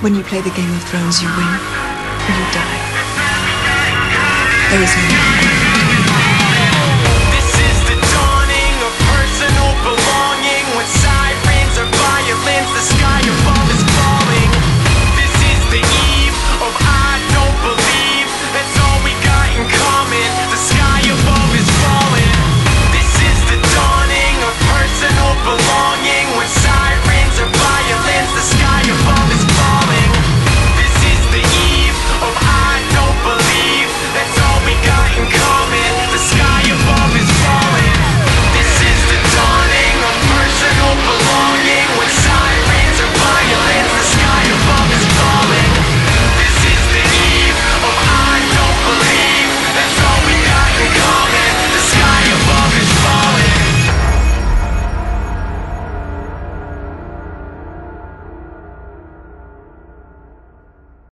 When you play the Game of Thrones, you win or you die. There is no